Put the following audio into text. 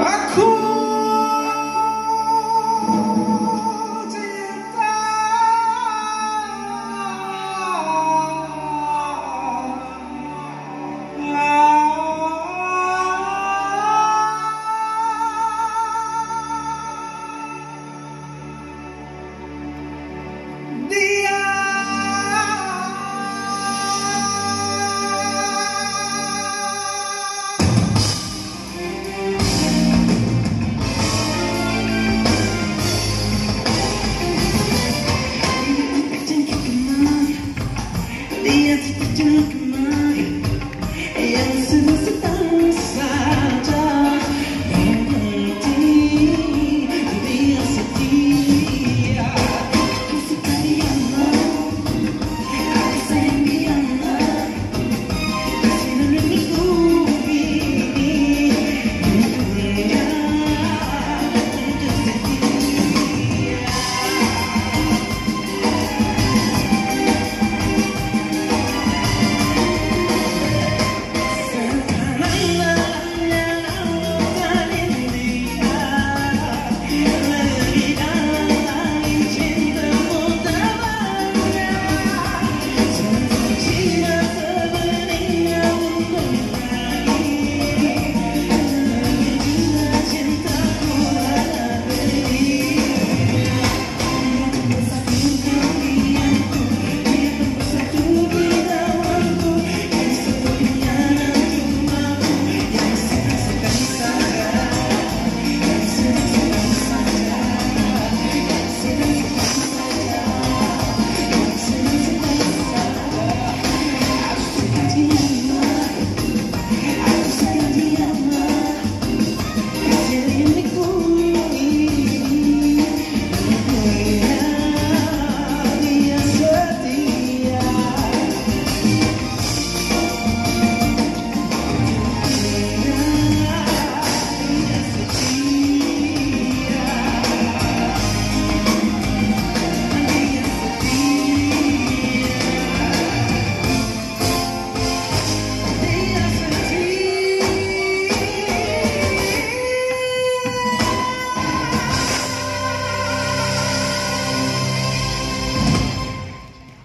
I could